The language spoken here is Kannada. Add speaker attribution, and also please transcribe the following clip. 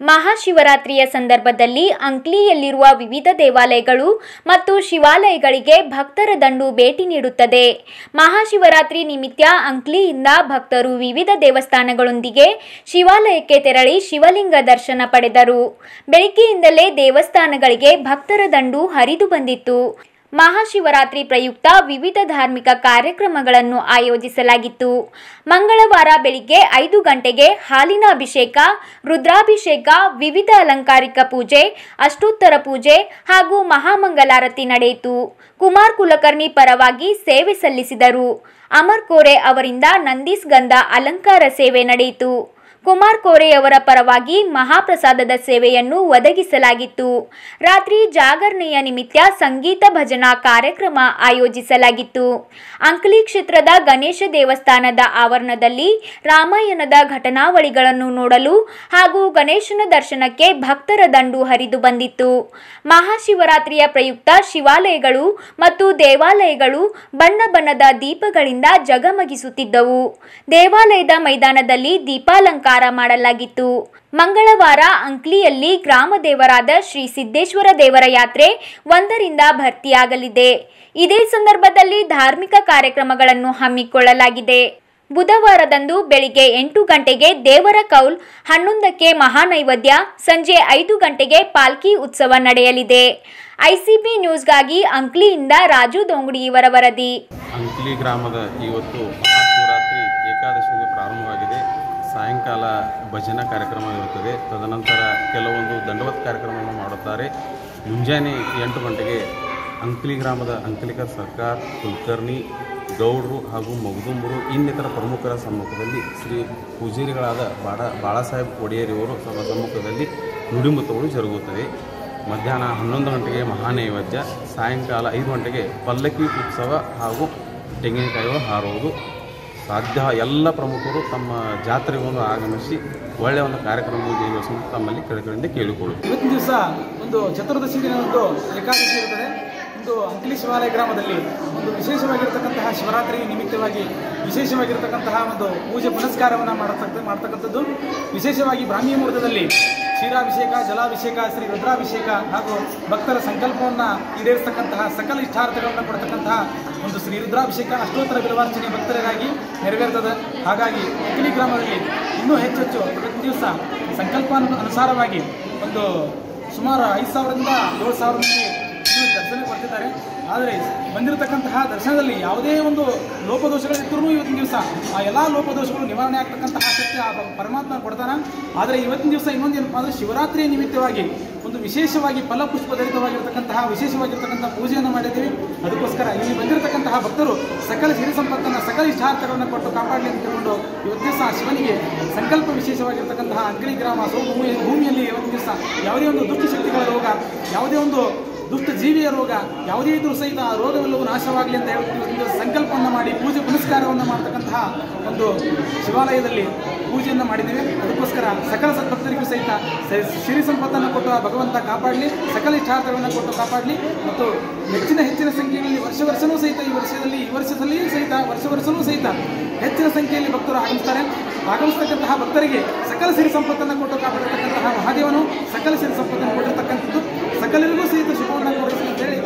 Speaker 1: ಮಹಾಶಿವರಾತ್ರಿಯ ಸಂದರ್ಭದಲ್ಲಿ ಅಂಕ್ಲಿಯಲ್ಲಿರುವ ವಿವಿಧ ದೇವಾಲಯಗಳು ಮತ್ತು ಶಿವಾಲಯಗಳಿಗೆ ಭಕ್ತರ ದಂಡು ಭೇಟಿ ನೀಡುತ್ತದೆ. ಮಹಾಶಿವರಾತ್ರಿ ನಿಮಿತ್ತ ಅಂಕ್ಲಿಯಿಂದ ಭಕ್ತರು ವಿವಿಧ ದೇವಸ್ಥಾನಗಳೊಂದಿಗೆ ಶಿವಾಲಯಕ್ಕೆ ತೆರಳಿ ಶಿವಲಿಂಗ ದರ್ಶನ ಪಡೆದರು. ಬೆಳಗ್ಗೆಯಿಂದಲೇ ದೇವಸ್ಥಾನಗಳಿಗೆ ಭಕ್ತರ ದಂಡು ಹರಿದು ಬಂದಿತ್ತು. ಮಹಾಶಿವರಾತ್ರಿ ಪ್ರಯುಕ್ತ ವಿವಿಧ ಧಾರ್ಮಿಕ ಕಾರ್ಯಕ್ರಮಗಳನ್ನು ಆಯೋಜಿಸಲಾಗಿತ್ತು. ಮಂಗಳವಾರ ಬೆಳಿಗ್ಗೆ ಐದು ಗಂಟೆಗೆ ಹಾಲಿನ ಅಭಿಷೇಕ, ರುದ್ರಾಭಿಷೇಕ, ವಿವಿಧ ಅಲಂಕಾರಿಕ ಪೂಜೆ, ಅಷ್ಟೋತ್ತರ ಪೂಜೆ ಹಾಗೂ ಮಹಾಮಂಗಲಾರತಿ ನಡೆಯಿತು. ಕುಮಾರ್ ಕುಲಕರ್ಣಿ ಪರವಾಗಿ ಸೇವೆ ಸಲ್ಲಿಸಿದರು. ಅಮರ್ ಕೋರೆ ಅವರಿಂದ ನಂದೀಸ್ ಗಂಧ ಅಲಂಕಾರ ಸೇವೆ ನಡೆಯಿತು. ಕುಮಾರ್ ಕೋರೆಯವರ ಪರವಾಗಿ ಮಹಾಪ್ರಸಾದದ ಸೇವೆಯನ್ನು ಒದಗಿಸಲಾಗಿತ್ತು. ರಾತ್ರಿ ಜಾಗರಣೆಯ ನಿಮಿತ್ತ ಸಂಗೀತ ಭಜನಾ ಕಾರ್ಯಕ್ರಮ ಆಯೋಜಿಸಲಾಗಿತ್ತು. ಅಂಕಲಿ ಕ್ಷೇತ್ರದ ಗಣೇಶ ದೇವಸ್ಥಾನದ ಆವರಣದಲ್ಲಿ ರಾಮಾಯಣದ ಘಟನಾವಳಿಗಳನ್ನು ನೋಡಲು ಹಾಗೂ ಗಣೇಶನ ದರ್ಶನಕ್ಕೆ ಭಕ್ತರ ದಂಡು ಹರಿದು ಬಂದಿತ್ತು. ಮಹಾಶಿವರಾತ್ರಿಯ ಪ್ರಯುಕ್ತ ಶಿವಾಲಯಗಳು ಮತ್ತು ದೇವಾಲಯಗಳು ಬಣ್ಣ ಬಣ್ಣದ ದೀಪಗಳಿಂದ ಜಗಮಗಿಸುತ್ತಿದ್ದವು. ದೇವಾಲಯದ ಮೈದಾನದಲ್ಲಿ ದೀಪಾಲಂಕಾರ ಮಾಡಲಾಗಿತ್ತು. ಮಂಗಳವಾರ ಅಂಕ್ಲಿಯಲ್ಲಿ ಗ್ರಾಮ ದೇವರಾದ ಶ್ರೀ ಸಿದ್ದೇಶ್ವರ ದೇವರ ಯಾತ್ರೆ ಒಂದರಿಂದ ಭರ್ತಿಯಾಗಲಿದೆ. ಇದೇ ಸಂದರ್ಭದಲ್ಲಿ ಧಾರ್ಮಿಕ ಕಾರ್ಯಕ್ರಮಗಳನ್ನು ಹಮ್ಮಿಕೊಳ್ಳಲಾಗಿದೆ. ಬುಧವಾರದಂದು ಬೆಳಿಗ್ಗೆ ಎಂಟು ಗಂಟೆಗೆ ದೇವರ ಕೌಲ್, ಹನ್ನೊಂದಕ್ಕೆ ಮಹಾನೈವೇದ್ಯ, ಸಂಜೆ ಐದು ಗಂಟೆಗೆ ಪಾಲ್ಕಿ ಉತ್ಸವ ನಡೆಯಲಿದೆ. ಐಸಿಬಿ ನ್ಯೂಸ್ಗಾಗಿ ಅಂಕ್ಲಿಯಿಂದ ರಾಜು ದೊಂಗುಡಿ ಇವರ ವರದಿ.
Speaker 2: ಅಂಕ್ಲಿ ಗ್ರಾಮದ ಇವತ್ತು ಮಹಾಶಿವರಾತ್ರಿ ಏಕಾದಶಿಯಿಂದ ಪ್ರಾರಂಭವಾಗಿದೆ. ಸಾಯಂಕಾಲ ಭಜನಾ ಕಾರ್ಯಕ್ರಮ ಇರುತ್ತದೆ ತದನಂತರ ಕೆಲವೊಂದು ದಂಡವತ್ ಕಾರ್ಯಕ್ರಮವನ್ನು ಮಾಡುತ್ತಾರೆ. ಮುಂಜಾನೆ ಎಂಟು ಗಂಟೆಗೆ ಅಂಕ್ಲಿ ಗ್ರಾಮದ ಅಂಕಲಿಕ ಸರ್ಕಾರ್, ಕುಲಕರ್ಣಿ, ಗೌಡರು ಹಾಗೂ ಮಗದುಂಬರು, ಇನ್ನಿತರ ಪ್ರಮುಖರ ಸಮ್ಮುಖದಲ್ಲಿ ಶ್ರೀ ಪೂಜಾರಿಗಳಾದ ಬಾಡ, ಬಾಳಾಸಾಹೇಬ್ ಒಡೆಯರಿಯವರು ತಮ್ಮ ಸಮ್ಮುಖದಲ್ಲಿ ನುಡಿಮುತ್ತಗಳು ಜರುಗುತ್ತದೆ ಮಧ್ಯಾಹ್ನ ಹನ್ನೊಂದು ಗಂಟೆಗೆ ಮಹಾನೈವೇದ್ಯ, ಸಾಯಂಕಾಲ ಐದು ಗಂಟೆಗೆ ಪಲ್ಲಕ್ಕಿ ಉತ್ಸವ ಹಾಗೂ ತೆಂಗಿನಕಾಯಿಗಳು ಹಾರುವುದು. ಸಾಧ್ಯ ಎಲ್ಲ ಪ್ರಮುಖರು ತಮ್ಮ ಜಾತ್ರೆಗೊಂದು ಆಗಮಿಸಿ ಒಳ್ಳೆಯ ಒಂದು ಕಾರ್ಯಕ್ರಮವನ್ನು ಜಯಗೊಳಿಸಲು ತಮ್ಮಲ್ಲಿ ಕೆಳಗಡೆಯಿಂದ ಕೇಳಿಕೊಳ್ಳುತ್ತೆ
Speaker 3: ಇವತ್ತಿನ ದಿವಸ ಒಂದು ಚತುರ್ದಶಿ ದಿನ ಒಂದು ಏಕಾದಶಿ ಇರುತ್ತದೆ. ಒಂದು ಅಂಕಲಿ ಶಿವಾಲಯ ಗ್ರಾಮದಲ್ಲಿ ಒಂದು ವಿಶೇಷವಾಗಿರ್ತಕ್ಕಂತಹ ಶಿವರಾತ್ರಿ ನಿಮಿತ್ತವಾಗಿ ವಿಶೇಷವಾಗಿರ್ತಕ್ಕಂತಹ ಒಂದು ಪೂಜೆ ಪುನಸ್ಕಾರವನ್ನು ಮಾಡತಕ್ಕ, ಮಾಡ್ತಕ್ಕಂಥದ್ದು. ವಿಶೇಷವಾಗಿ ಬ್ರಾಹ್ಮಿ ಮುಹೂರ್ತದಲ್ಲಿ ಕ್ಷೀರಾಭಿಷೇಕ, ಜಲಾಭಿಷೇಕ, ಶ್ರೀ ರುದ್ರಾಭಿಷೇಕ ಹಾಗೂ ಭಕ್ತರ ಸಂಕಲ್ಪವನ್ನು ಈಡೇರಿಸತಕ್ಕಂತಹ ಸಕಲ ಇಷ್ಟಾರ್ಥಗಳನ್ನು ಕೊಡ್ತಕ್ಕಂತಹ ಒಂದು ಶ್ರೀ ರುದ್ರಾಭಿಷೇಕ ಅಷ್ಟೋತ್ತರ ಬಿಲವಾರ್ಚನೆ ಭಕ್ತರಿಗಾಗಿ ನೆರವೇರ್ತದೆ. ಹಾಗಾಗಿ ಅಂಕಲಿ ಗ್ರಾಮದಲ್ಲಿ ಇನ್ನೂ ಹೆಚ್ಚೆಚ್ಚು ಹೆಚ್ಚು ಪ್ರತಿ ದಿವಸ ಸಂಕಲ್ಪ ಅನುಸಾರವಾಗಿ ಒಂದು ಸುಮಾರು ಐದು ಸಾವಿರದಿಂದ ಏಳು ಸಾವಿರ ಮಂದಿ ಕೊಡ್ತಿದ್ದಾರೆ. ಆದರೆ ಬಂದಿರತಕ್ಕಂತಹ ದರ್ಶನದಲ್ಲಿ ಯಾವುದೇ ಒಂದು ಲೋಪದೋಷಗಳಿದ್ದರೂ ಇವತ್ತಿನ ದಿವಸ ಆ ಎಲ್ಲ ಲೋಪದೋಷಗಳು ನಿವಾರಣೆ ಆಗ್ತಕ್ಕಂತಹ ಶಕ್ತಿ ಆ ಪರಮಾತ್ಮ ಕೊಡ್ತಾನೆ. ಆದರೆ ಇವತ್ತಿನ ದಿವಸ ಇನ್ನೊಂದು ಏನಪ್ಪ ಅಂದರೆ ಶಿವರಾತ್ರಿಯ ನಿಮಿತ್ತವಾಗಿ ಒಂದು ವಿಶೇಷವಾಗಿ ಫಲಪುಷ್ಪಧರಿತವಾಗಿರ್ತಕ್ಕಂತಹ ವಿಶೇಷವಾಗಿರ್ತಕ್ಕಂಥ ಪೂಜೆಯನ್ನು ಮಾಡಿದ್ದೀವಿ. ಅದಕ್ಕೋಸ್ಕರ ಇಲ್ಲಿ ಬಂದಿರತಕ್ಕಂತಹ ಭಕ್ತರು ಸಕಲ ಸಿರಿ ಸಂಪತ್ತನ್ನು, ಸಕಲ ಇಷ್ಟಾರ್ಥಗಳನ್ನು ಕೊಟ್ಟು ಕಾಪಾಡಲಿ ಅಂತ ತಿಳ್ಕೊಂಡು ಇವತ್ತು ದಿವಸ ಶಿವನಿಗೆ ಸಂಕಲ್ಪ ವಿಶೇಷವಾಗಿರ್ತಕ್ಕಂತಹ ಅಂಕಲಿ ಗ್ರಾಮ ಸೋಭಭೂಮಿ ಭೂಮಿಯಲ್ಲಿ ಇವತ್ತಿನ ದಿವಸ ಯಾವುದೇ ಒಂದು ದುಷ್ಟಶಕ್ತಿಗಳ ರೋಗ, ಯಾವುದೇ ಒಂದು ದುಷ್ಟ ಜೀವಿಯ ರೋಗ, ಯಾವುದೇ ಇದ್ರೂ ಸಹಿತ ಆ ರೋಗವೆಲ್ಲವೂ ನಾಶವಾಗಲಿ ಅಂತ ಒಂದು ಸಂಕಲ್ಪವನ್ನು ಮಾಡಿ, ಪೂಜೆ ಪುನಸ್ಕಾರವನ್ನು ಮಾಡತಕ್ಕಂತಹ ಒಂದು ಶಿವಾಲಯದಲ್ಲಿ ಪೂಜೆಯನ್ನು ಮಾಡಿದ್ದೇವೆ. ಅದಕ್ಕೋಸ್ಕರ ಸಕಲ ಸದ್ಭಕ್ತರಿಗೂ ಸಹಿತ ಸಿರಿ ಸಂಪತ್ತನ್ನು ಕೊಟ್ಟು ಆ ಭಗವಂತ ಕಾಪಾಡಲಿ, ಸಕಲ ಇಷ್ಟಾರ್ಥಗಳನ್ನು ಕೊಟ್ಟು ಕಾಪಾಡಲಿ ಮತ್ತು ಹೆಚ್ಚಿನ ಹೆಚ್ಚಿನ ಸಂಖ್ಯೆಯಲ್ಲಿ ವರ್ಷ ವರ್ಷವೂ ಸಹಿತ ಈ ವರ್ಷದಲ್ಲಿ, ಈ ವರ್ಷದಲ್ಲಿಯೂ ಸಹಿತ, ವರ್ಷ ವರ್ಷವೂ ಸಹಿತ ಹೆಚ್ಚಿನ ಸಂಖ್ಯೆಯಲ್ಲಿ ಭಕ್ತರು ಆಗಮಿಸ್ತಾರೆ. ಆಗಮಿಸ್ತಕ್ಕಂತಹ ಭಕ್ತರಿಗೆ ಸಕಲ ಸಿರಿ ಸಂಪತ್ತನ್ನು ಕೊಟ್ಟು ಕಾಪಾಡಿರ್ತಕ್ಕಂತಹ ಮಹಾದೇವನು ಸಕಲ ಸಿರಿ ಸಂಪತ್ತನ್ನು ಕೊಟ್ಟಿರ್ತಕ್ಕಂಥದ್ದು. ಸಕಲರಿಗೂ ಸಹಿತ ಶುಭವನ್ನು ಅಂತ ಹೇಳಿ